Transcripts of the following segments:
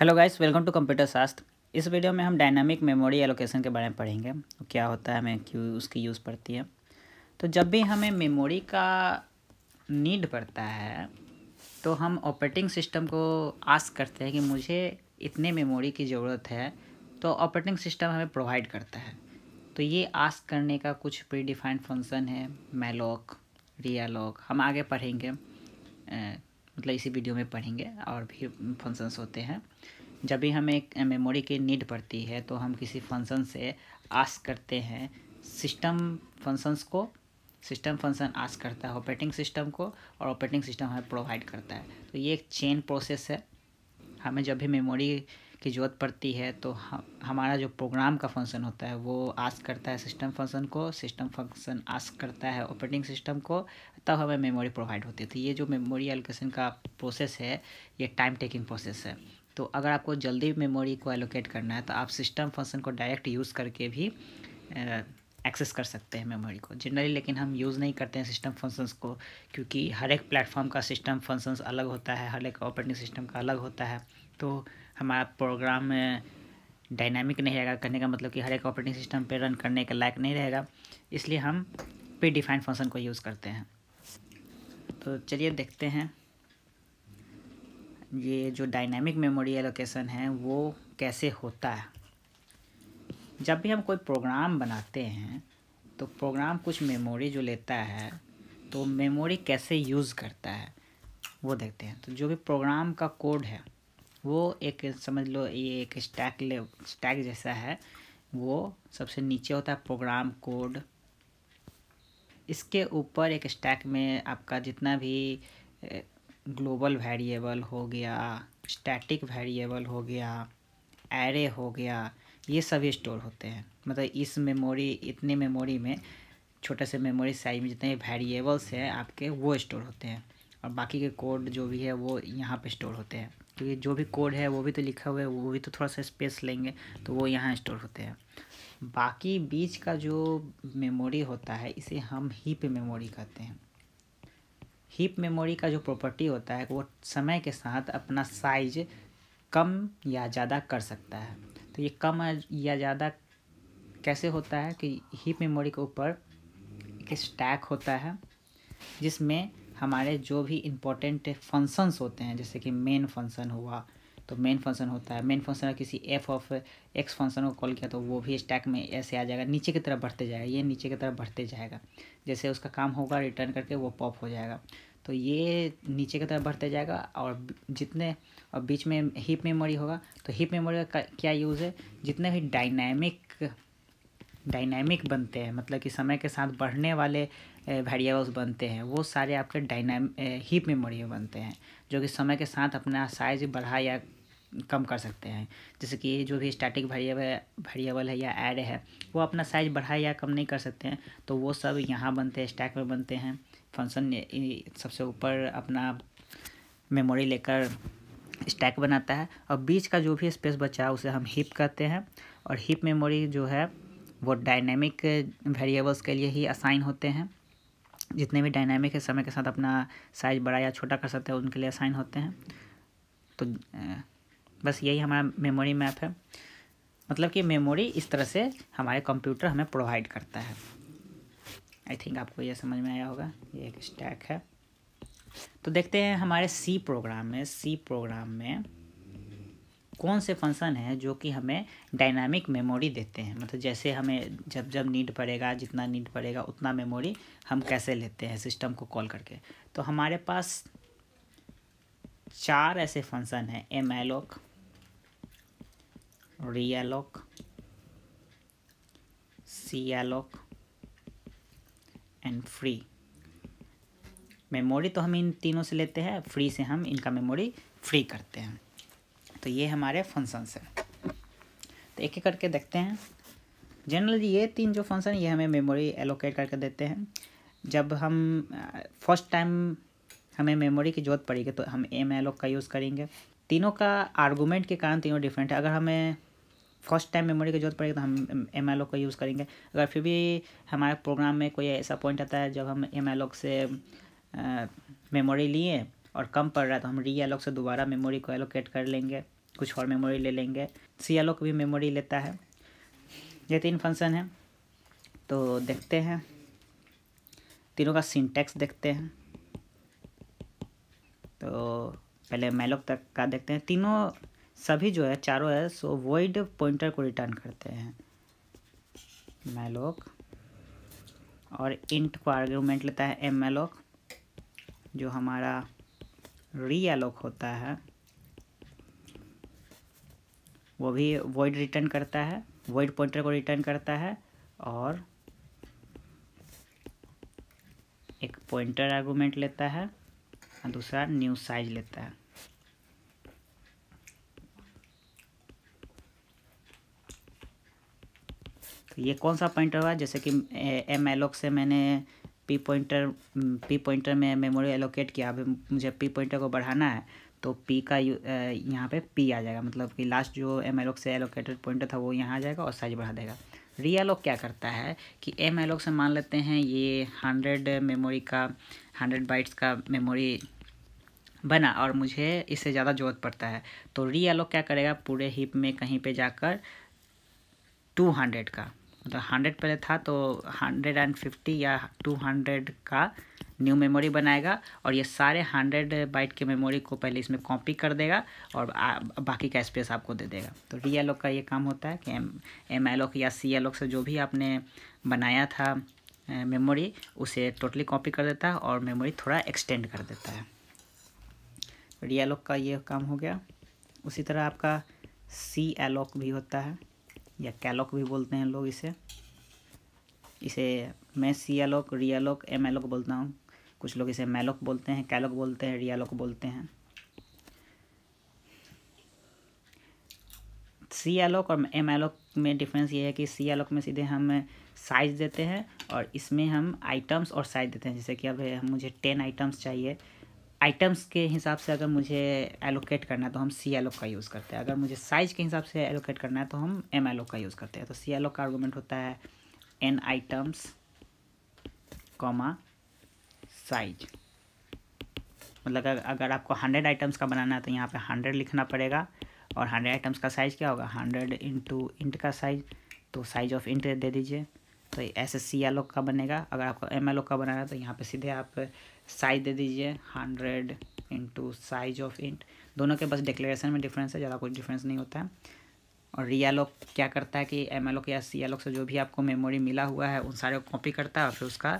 Hello guys welcome to computer Shastra इस video में हम डायनामिक मेमोरी एलोकेशन के बारे में पढ़ेंगे। तो क्या होता है, हमें क्यों उसकी यूज़ पड़ती है। तो जब भी हमें मेमोरी का नीड पड़ता है तो हम ऑपरेटिंग सिस्टम को आस्क करते हैं कि मुझे इतने मेमोरी की ज़रूरत है तो ऑपरेटिंग सिस्टम हमें प्रोवाइड करता है। तो ये आस्क करने का कुछ प्री डिफाइंड फ़ंक्शन है मेलॉक रियालॉक हम आगे पढ़ेंगे। मतलब इसी वीडियो में पढ़ेंगे और भी फ़ंक्शंस होते हैं। जब भी हमें मेमोरी की नीड पड़ती है तो हम किसी फ़ंक्शन से आस करते हैं। सिस्टम फ़ंक्शंस को सिस्टम फ़ंक्शन आस करता है ऑपरेटिंग सिस्टम को और ऑपरेटिंग सिस्टम हमें प्रोवाइड करता है। तो ये एक चेन प्रोसेस है। हमें जब भी मेमोरी की ज़रूरत पड़ती है तो हम हमारा जो प्रोग्राम का फ़ंक्शन होता है, वो आस्क करता है सिस्टम फ़ंक्शन को सिस्टम फ़ंक्शन आस्क करता है ऑपरेटिंग सिस्टम को, तब हमें मेमोरी प्रोवाइड होती है। तो ये जो मेमोरी एलोकेशन का प्रोसेस है, ये टाइम टेकिंग प्रोसेस है। तो अगर आपको जल्दी मेमोरी को एलोकेट करना है तो आप सिस्टम फ़ंक्शन को डायरेक्ट यूज़ करके भी एक्सेस कर सकते हैं मेमोरी को। जनरली लेकिन हम यूज़ नहीं करते हैं सिस्टम फ़ंक्शंस को, क्योंकि हर एक प्लेटफॉर्म का सिस्टम फ़ंक्शंस अलग होता है, हर एक ऑपरेटिंग सिस्टम का अलग होता है। तो हमारा प्रोग्राम डायनामिक नहीं रहेगा करने का मतलब कि हर एक ऑपरेटिंग सिस्टम पे रन करने के लायक नहीं रहेगा, इसलिए हम प्री डिफाइंड फ़ंक्शन को यूज़ करते हैं। तो चलिए देखते हैं, ये जो डायनामिक मेमोरी एलोकेशन है, वो कैसे होता है। जब भी हम कोई प्रोग्राम बनाते हैं तो प्रोग्राम कुछ मेमोरी जो लेता है तो मेमोरी कैसे यूज़ करता है, वो देखते हैं। तो जो भी प्रोग्राम का कोड है वो एक, समझ लो, ये एक स्टैक ले स्टैक जैसा है, वो सबसे नीचे होता है प्रोग्राम कोड इसके ऊपर एक स्टैक में आपका जितना भी ग्लोबल वेरिएबल हो गया स्टैटिक वेरिएबल हो गया एरे हो गया, ये सभी स्टोर होते हैं। मतलब इस मेमोरी इतने मेमोरी में, छोटे से मेमोरी साइज़ में जितने वेरिएबल्स हैं, आपके वो स्टोर होते हैं। और बाकी के कोड जो भी है, वो यहाँ पे स्टोर होते हैं। क्योंकि जो भी कोड है, वो भी तो लिखा हुआ है, वो भी तो थोड़ा सा स्पेस लेंगे तो वो यहाँ स्टोर होते हैं। बाकी बीच का जो मेमोरी होता है, इसे हम हीप मेमोरी कहते हैं। हीप मेमोरी का जो प्रॉपर्टी होता है, वो समय के साथ अपना साइज़ कम या ज़्यादा कर सकता है। तो ये कम या ज़्यादा कैसे होता है कि हीप मेमोरी के ऊपर एक स्टैक होता है, जिसमें हमारे जो भी इम्पोर्टेंट फ़ंक्शंस होते हैं, जैसे कि मेन फ़ंक्शन हुआ तो मेन फ़ंक्शन होता है। मेन फ़ंक्शन किसी एफ़ ऑफ़ एक्स फ़ंक्शन को कॉल किया तो वो भी स्टैक में ऐसे आ जाएगा, नीचे की तरफ़ बढ़ते जाएगा, ये नीचे की तरफ़ बढ़ते जाएगा। जैसे उसका काम होगा रिटर्न करके, वो पॉप हो जाएगा। तो ये नीचे की तरफ़ बढ़ते जाएगा, और जितने, और बीच में हीप मेमोरी होगा तो हीप मेमोरी का क्या यूज़ है? जितने भी डायनामिक डायनामिक बनते हैं मतलब कि समय के साथ बढ़ने वाले वेरिएबल्स बनते हैं। वो सारे आपके डायनाम हीप मेमोरी में बनते हैं, जो कि समय के साथ अपना साइज़ बढ़ा या कम कर सकते हैं। जैसे कि जो भी स्टैटिक वेरिएबल वेरिएबल है या एड है, वो अपना साइज़ बढ़ा या कम नहीं कर सकते हैं तो वो सब यहाँ बनते हैं स्टैक में बनते हैं। फ़ंक्शन सबसे ऊपर अपना मेमोरी लेकर स्टैक बनाता है। और बीच का जो भी स्पेस बचा है उसे हम हिप कहते हैं। और हिप मेमोरी जो है, वो डायनेमिक वेरिएबल्स के लिए ही असाइन होते हैं। जितने भी डायनेमिक है, समय के साथ अपना साइज़ बड़ा या छोटा कर सकते हैं, उनके लिए असाइन होते हैं। तो बस यही हमारा मेमोरी मैप है। मतलब कि मेमोरी इस तरह से हमारे कंप्यूटर हमें प्रोवाइड करता है। आई थिंक आपको यह समझ में आया होगा, ये एक स्टैक है। तो देखते हैं हमारे सी प्रोग्राम में सी प्रोग्राम में कौन से फ़ंक्शन हैं जो कि हमें डायनामिक मेमोरी देते हैं? मतलब जैसे हमें जब जब नीड पड़ेगा, जितना नीड पड़ेगा, उतना मेमोरी हम कैसे लेते हैं सिस्टम को कॉल करके? तो हमारे पास चार ऐसे फ़ंक्शन हैं malloc realloc calloc and free memory तो हम इन तीनों से लेते हैं फ्री से हम इनका मेमोरी फ्री करते हैं। तो ये हमारे फ़ंक्शंस हैं। तो एक एक करके देखते हैं। जनरली ये तीन जो फ़ंक्शन ये हमें मेमोरी एलोकेट करके देते हैं। जब हम फ़र्स्ट टाइम हमें मेमोरी की ज़रूरत पड़ेगी तो हम एम एलोक का यूज़ करेंगे। तीनों का आर्गूमेंट के कारण तीनों डिफरेंट है। अगर हमें फ़र्स्ट टाइम मेमोरी की ज़रूरत पड़ेगी तो हम एम एल का यूज़ करेंगे। अगर फिर भी हमारे प्रोग्राम में कोई ऐसा पॉइंट आता है, जब हम एम एल से मेमोरी लिए और कम पड़ रहा है तो हम री एलोक से दोबारा मेमोरी को एलोकेट कर लेंगे, कुछ और मेमोरी ले लेंगे। सी एल भी मेमोरी लेता है। ये तीन फ़ंक्शन है। तो देखते हैं। तीनों का सिंटेक्स देखते हैं। तो पहले मेलोक तक का देखते हैं। तीनों सभी जो है, चारों है सो वॉइड पॉइंटर को रिटर्न करते हैं। मेलोक और इंट को आर्ग्यूमेंट लेता है एम मेलोक जो हमारा री एलोक होता है, वो भी वॉइड रिटर्न करता है वॉइड पॉइंटर को रिटर्न करता है और एक पॉइंटर आर्गूमेंट लेता है और दूसरा न्यू साइज़ लेता है। तो ये कौन सा पॉइंटर हुआ जैसे कि एम एलोक से मैंने पी पॉइंटर पी पॉइंटर में मेमोरी एलोकेट किया, अभी मुझे पी पॉइंटर को बढ़ाना है तो पी का यहाँ पे पी आ जाएगा मतलब कि लास्ट जो एम एलोक से एलोकेटेड पॉइंटर था वो यहाँ आ जाएगा और साइज़ बढ़ा देगा। री एलोक क्या करता है कि एम एलोक से मान लेते हैं, ये हंड्रेड मेमोरी का हंड्रेड बाइट्स का मेमोरी बना और मुझे इससे ज़्यादा ज़रूरत पड़ता है तो री एलोक क्या करेगा, पूरे हिप में कहीं पे जाकर टू हंड्रेड का। मतलब हंड्रेड पहले था तो हंड्रेड एंड फिफ्टी या टू हंड्रेड का न्यू मेमोरी बनाएगा और ये सारे हंड्रेड बाइट के मेमोरी को पहले इसमें कॉपी कर देगा और आ, बाकी का स्पेस आपको दे देगा। तो डी एलोक का ये काम होता है कि एम एम एलोक या सी एलोक से जो भी आपने बनाया था मेमोरी उसे टोटली कॉपी कर देता है और मेमोरी थोड़ा एक्सटेंड कर देता है। डी एलोक का ये काम हो गया। उसी तरह आपका सी एलोक भी होता है। या कैलोक भी बोलते हैं लोग इसे। इसे मैं सी एलोक री एलोक एम एलोक बोलता हूँ। कुछ लोग इसे मेलोक बोलते हैं कैलोक बोलते हैं रियालोक बोलते हैं। सी एलोक और एम एलोक में डिफरेंस ये है कि सी एलोक में सीधे हम साइज़ देते हैं और इसमें हम आइटम्स और साइज़ देते हैं। जैसे कि अब मुझे टेन आइटम्स चाहिए। आइटम्स के हिसाब से अगर मुझे एलोकेट करना है तो हम सी एलोक का यूज़ करते हैं। अगर मुझे साइज़ के हिसाब से एलोकेट करना है तो हम एम एलोक का यूज़ करते हैं। तो सी एलोक का आर्गूमेंट होता है एन आइटम्स कॉमा साइज़ मतलब अगर आपको हंड्रेड आइटम्स का बनाना है तो यहाँ पे हंड्रेड लिखना पड़ेगा। और हंड्रेड आइटम्स का साइज़ क्या होगा? हंड्रेड इंटू इंट का साइज़ तो साइज़ ऑफ़ इंट दे दीजिए। तो ऐसे सी एल का बनेगा। अगर आपको एम एल का बनाना है तो यहाँ पे सीधे आप साइज़ दे दीजिए hundred into size of int दोनों के बस डिक्लेरेशन में डिफरेंस है, ज़्यादा कुछ डिफरेंस नहीं होता है। और रियालोक क्या करता है कि एम एल या सी एल से जो भी आपको मेमोरी मिला हुआ है, उन सारे को कॉपी करता है और फिर उसका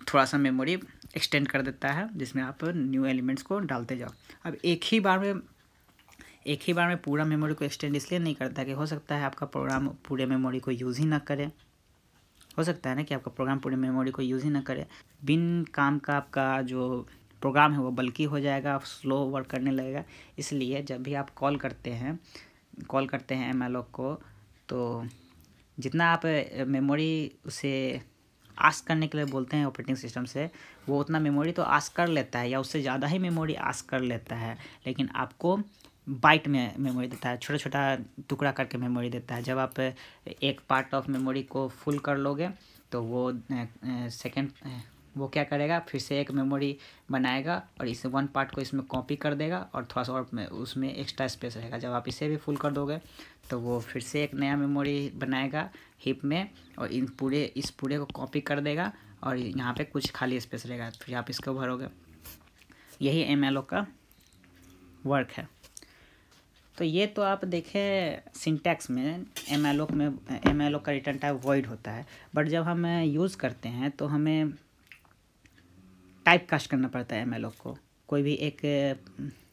थोड़ा सा मेमोरी एक्सटेंड कर देता है, जिसमें आप न्यू एलिमेंट्स को डालते जाओ। अब एक ही बार में, एक ही बार में पूरा मेमोरी को एक्सटेंड इसलिए नहीं करता कि हो सकता है आपका प्रोग्राम पूरे मेमोरी को यूज़ ही ना करे। हो सकता है ना कि आपका प्रोग्राम पूरी मेमोरी को यूज़ ही ना करे। बिन काम का आपका जो प्रोग्राम है वो बल्कि हो जाएगा स्लो वर्क करने लगेगा। इसलिए जब भी आप कॉल करते हैं कॉल करते हैं एम को तो जितना आप मेमोरी उसे आस्क करने के लिए बोलते हैं ऑपरेटिंग सिस्टम से, वो उतना मेमोरी तो आस्क कर लेता है या उससे ज़्यादा ही मेमोरी आस्क कर लेता है। लेकिन आपको बाइट में मेमोरी देता है छोटा छोटा टुकड़ा करके मेमोरी देता है। जब आप एक पार्ट ऑफ़ मेमोरी को फुल कर लोगे तो वो सेकेंड वो क्या करेगा? फिर से एक मेमोरी बनाएगा और इस वन पार्ट को इसमें कॉपी कर देगा और थोड़ा सा और उसमें एक्स्ट्रा स्पेस रहेगा। जब आप इसे भी फुल कर दोगे तो वो फिर से एक नया मेमोरी बनाएगा हिप में और इन पूरे, इस पूरे को कॉपी कर देगा और यहाँ पे कुछ खाली स्पेस रहेगा। फिर आप इसको भरोगे। यही एमएलओ का वर्क है। तो ये तो आप देखें सिंटैक्स में एम में एम का रिटर्न टाइप वॉइड होता है। बट जब हम यूज़ करते हैं तो हमें टाइप कास्ट करना पड़ता है एम को। कोई भी एक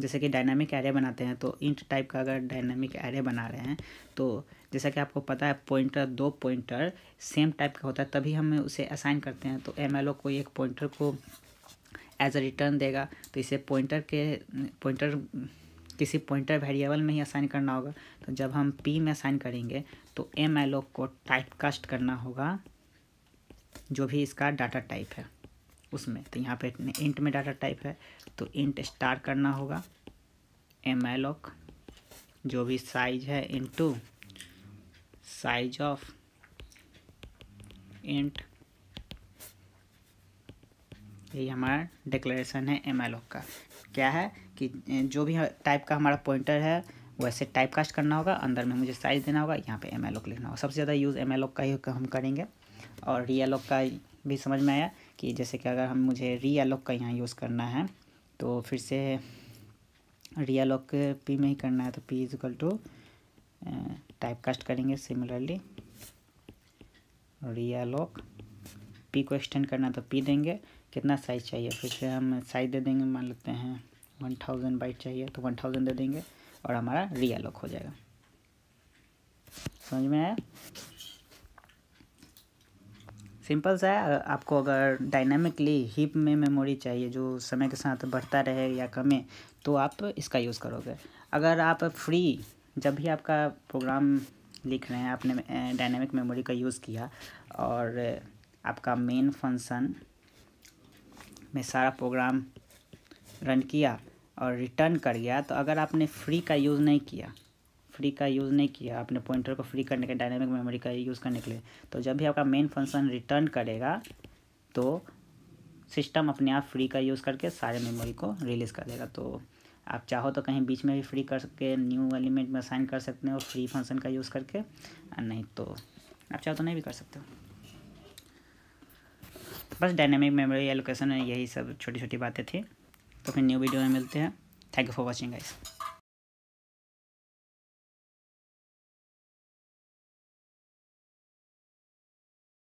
जैसे कि डायनामिक एरे बनाते हैं तो इंट टाइप का अगर डायनामिक एरे बना रहे हैं तो जैसा कि आपको पता है पॉइंटर दो पॉइंटर सेम टाइप का होता है, तभी हम उसे असाइन करते हैं। तो एम को एक पॉइंटर को एज अ रिटर्न देगा तो इसे पॉइंटर के पॉइंटर किसी पॉइंटर वेरिएबल में ही असाइन करना होगा। तो जब हम पी में असाइन करेंगे तो एम एल ओ को टाइप कास्ट करना होगा, जो भी इसका डाटा टाइप है उसमें। तो यहाँ पे इंट में डाटा टाइप है तो इंट स्टार करना होगा। एम एलॉक जो भी साइज़ है इनटू साइज़ ऑफ़ इंट यही हमारा डिक्लेरेशन है एम का। क्या है? कि जो भी टाइप का हमारा पॉइंटर है वैसे टाइप कास्ट करना होगा, अंदर में मुझे साइज़ देना होगा, यहाँ पे एम लिखना होगा। सबसे ज़्यादा यूज़ एम एल का ही हम करेंगे। और री का भी समझ में आया कि जैसे कि अगर हम, मुझे री का यहाँ यूज़ करना है तो फिर से री पी में ही करना है तो P is equal to type cast करेंगे सिमिलरली री पी को एक्सटेंड करना है तो पी देंगे। कितना साइज़ चाहिए? फिर से हम साइज़ दे देंगे, मान लेते हैं। वन थाउज़ेंड बाइट चाहिए तो वन थाउज़ेंड दे देंगे और हमारा रीअलॉक हो जाएगा। समझ में आया? सिंपल सा है। आपको अगर डायनामिकली हीप में मेमोरी चाहिए, जो समय के साथ बढ़ता रहे या कमे तो आप इसका यूज़ करोगे। अगर आप फ्री जब भी आपका प्रोग्राम लिख रहे हैं, आपने डायनामिक मेमोरी का यूज़ किया, और आपका मेन फ़ंक्शन में सारा प्रोग्राम रन किया और रिटर्न कर गया तो अगर आपने फ्री का यूज़ नहीं किया फ्री का यूज़ नहीं किया अपने पॉइंटर को फ्री करने के डायनेमिक मेमोरी का यूज़ करने के लिए तो जब भी आपका मेन फ़ंक्शन रिटर्न करेगा तो सिस्टम अपने आप फ्री का यूज़ करके सारे मेमोरी को रिलीज़ कर देगा। तो आप चाहो तो कहीं बीच में भी फ्री कर सकते न्यू एलिमेंट में साइन कर सकते हो फ्री फ़ंक्शन का यूज़ करके नहीं तो आप चाहो तो नहीं भी कर सकते हो। बस डायनेमिक मेमोरी एलोकेशन यही सब छोटी छोटी बातें थी। तो फिर न्यू वीडियो में मिलते हैं. Thank you for watching guys